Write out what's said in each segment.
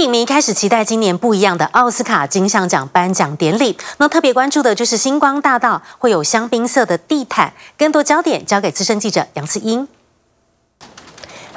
影迷开始期待今年不一样的奥斯卡金像奖颁奖典礼。那特别关注的就是星光大道会有香槟色的地毯。更多焦点交给资深记者杨思英。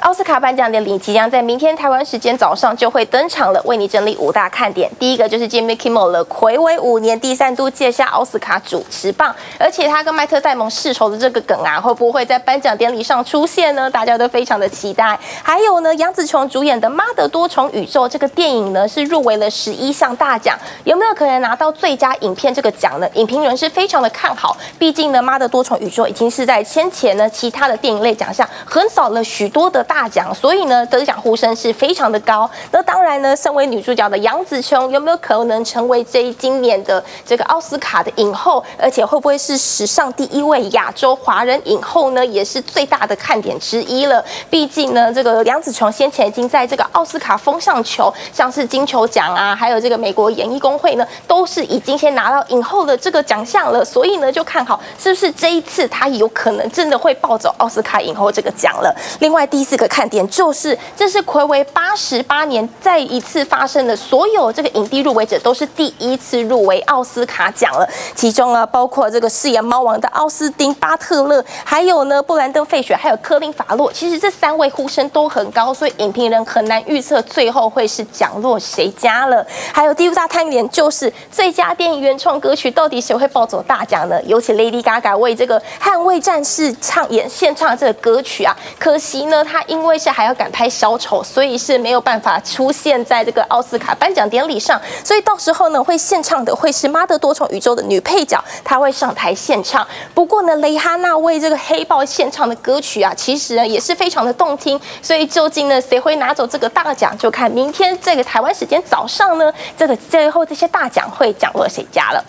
奥斯卡颁奖典礼即将在明天台湾时间早上就会登场了，为你整理五大看点。第一个就是 Jimmy Kimmel 了，暌违五年第三度接下奥斯卡主持棒，而且他跟麦特戴蒙世仇的这个梗啊，会不会在颁奖典礼上出现呢？大家都非常的期待。还有呢，杨紫琼主演的《妈的多重宇宙》这个电影呢，是入围了十一项大奖，有没有可能拿到最佳影片这个奖呢？影评人是非常的看好，毕竟呢，《妈的多重宇宙》已经是在先前呢其他的电影类奖项横扫了许多的大。大奖，所以呢，得奖呼声是非常的高。那当然呢，身为女主角的杨紫琼有没有可能成为这一今年的这个奥斯卡的影后？而且会不会是史上第一位亚洲华人影后呢？也是最大的看点之一了。毕竟呢，这个杨紫琼先前已经在这个奥斯卡风向球，像是金球奖啊，还有这个美国演艺工会呢，都是已经先拿到影后的这个奖项了。所以呢，就看好是不是这一次她有可能真的会抱走奥斯卡影后这个奖了。另外第四个。看点就是，这是暌违八十八年再一次发生的，所有这个影帝入围者都是第一次入围奥斯卡奖了。其中啊，包括这个饰演猫王的奥斯汀·巴特勒，还有呢布兰登·费雪，还有科林·法洛。其实这三位呼声都很高，所以影评人很难预测最后会是奖落谁家了。还有第五大看点就是最佳电影原创歌曲，到底谁会抱走大奖呢？尤其 Lady Gaga 为这个《捍卫战士》唱演献唱这个歌曲啊，可惜呢，他。一因为是还要赶拍小丑，所以是没有办法出现在这个奥斯卡颁奖典礼上。所以到时候呢，会献唱的会是《妈的多重宇宙》的女配角，她会上台献唱。不过呢，蕾哈娜为这个黑豹献唱的歌曲啊，其实呢也是非常的动听。所以究竟呢，谁会拿走这个大奖，就看明天这个台湾时间早上呢，这个最后这些大奖会降落谁家了。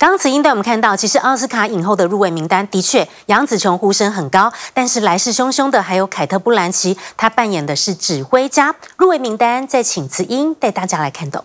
刚刚此音段我们看到，其实奥斯卡影后的入围名单的确，杨紫琼呼声很高，但是来势汹汹的还有凯特·布兰奇，她扮演的是指挥家。入围名单再请子英带大家来看懂。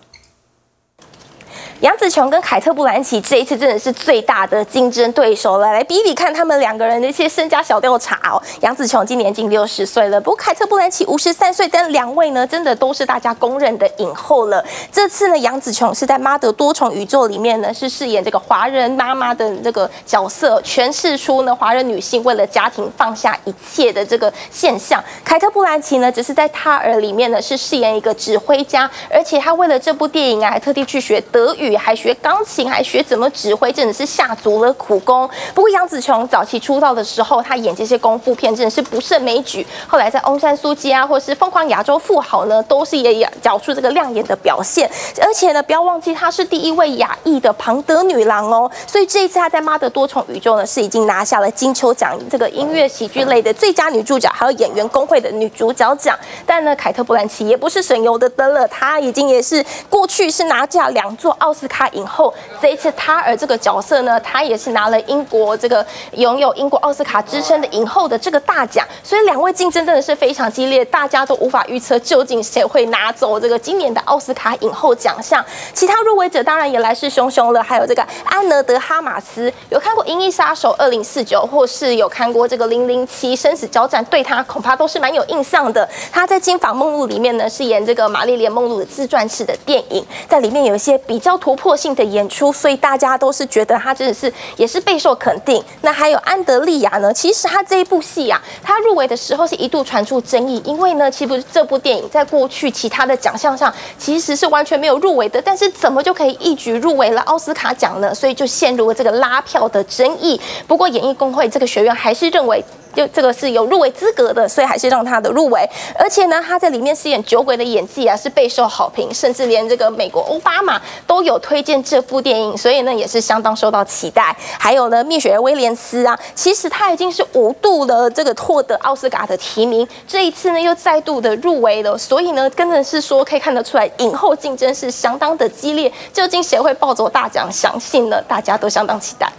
杨紫琼跟凯特·布兰奇这一次真的是最大的竞争对手了，来比比看他们两个人的一些身家小调查哦。杨紫琼今年近六十岁了，不过凯特·布兰奇五十三岁，但两位呢，真的都是大家公认的影后了。这次呢，杨紫琼是在《妈的多重宇宙》里面呢，是饰演这个华人妈妈的这个角色，诠释出呢华人女性为了家庭放下一切的这个现象。凯特·布兰奇呢，只是在《他儿》里面呢，是饰演一个指挥家，而且她为了这部电影啊，还特地去学德语。还学钢琴，还学怎么指挥，真的是下足了苦功。不过杨紫琼早期出道的时候，她演这些功夫片真的是不胜枚举。后来在《翁山苏姬》啊，或是《疯狂亚洲富豪》呢，都是也缴出这个亮眼的表现。而且呢，不要忘记她是第一位亚裔的庞德女郎哦。所以这一次她在《妈的多重宇宙》呢，是已经拿下了金球奖这个音乐喜剧类的最佳女主角，还有演员工会的女主角奖。但呢，凯特·布兰奇也不是省油的灯了，她已经也是过去是拿下两座奥斯卡。影后这一次，他儿这个角色呢，他也是拿了英国这个拥有英国奥斯卡之称的影后的这个大奖，所以两位竞争真的是非常激烈，大家都无法预测究竟谁会拿走这个今年的奥斯卡影后奖项。其他入围者当然也来势汹汹了，还有这个安德德哈马斯，有看过《银翼杀手二零四九》或是有看过这个《零零七生死交战》，对他恐怕都是蛮有印象的。他在《金发梦露》里面呢，是演这个玛丽莲梦露的自传式的电影，在里面有一些比较突破。性的演出，所以大家都是觉得他真的是也是备受肯定。那还有安德利亚呢？其实他这一部戏啊，他入围的时候是一度传出争议，因为呢，其实这部电影在过去其他的奖项上其实是完全没有入围的，但是怎么就可以一举入围了奥斯卡奖呢？所以就陷入了这个拉票的争议。不过演艺工会这个学院还是认为。就这个是有入围资格的，所以还是让他的入围。而且呢，他在里面饰演酒鬼的演技啊，是备受好评，甚至连这个美国奥巴马都有推荐这部电影，所以呢，也是相当受到期待。还有呢，蜜雪儿威廉斯啊，其实他已经是五度的这个获得奥斯卡的提名，这一次呢又再度的入围了，所以呢，真的是说可以看得出来，影后竞争是相当的激烈。究竟谁会抱走大奖？相信呢，大家都相当期待。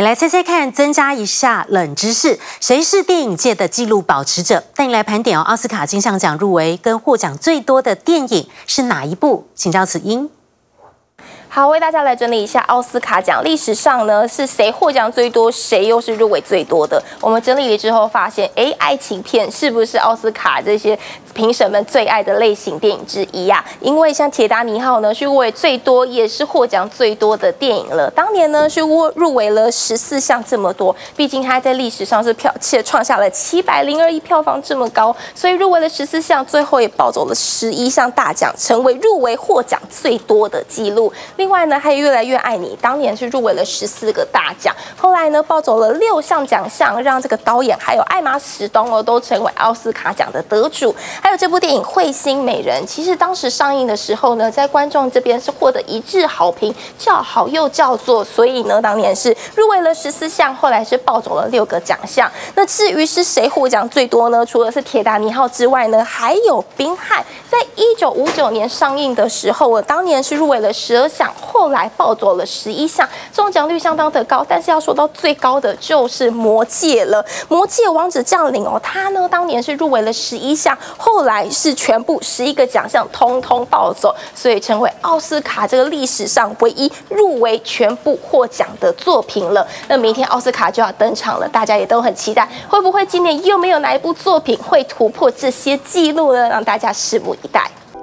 你来猜猜看，增加一下冷知识，谁是电影界的纪录保持者？带你来盘点哦，奥斯卡金像奖入围跟获奖最多的电影是哪一部？请教此音。好，为大家来整理一下奥斯卡奖历史上呢是谁获奖最多，谁又是入围最多的。我们整理了之后发现，哎，爱情片是不是奥斯卡这些评审们最爱的类型电影之一呀？因为像《铁达尼号》呢是入围最多，也是获奖最多的电影了。当年呢是入入围了十四项这么多，毕竟它在历史上是票且创下了七百零二亿票房这么高，所以入围了十四项，最后也抱走了十一项大奖，成为入围获奖最多的纪录。另外呢，还有越来越爱你，当年是入围了十四个大奖，后来呢，抱走了六项奖项，让这个导演还有艾玛史东哦都成为奥斯卡奖的得主。还有这部电影《彗星美人》，其实当时上映的时候呢，在观众这边是获得一致好评，叫好又叫座，所以呢，当年是入围了十四项，后来是抱走了六个奖项。那至于是谁获奖最多呢？除了是《铁达尼号》之外呢，还有《冰汉》。在一九五九年上映的时候，我当年是入围了十二项。后来抱走了十一项，中奖率相当的高。但是要说到最高的，就是《魔戒》了，《魔戒王子降临》哦，他呢当年是入围了十一项，后来是全部十一个奖项通通抱走，所以成为奥斯卡这个历史上唯一入围全部获奖的作品了。那明天奥斯卡就要登场了，大家也都很期待，会不会今年又没有哪一部作品会突破这些记录呢？让大家拭目以待。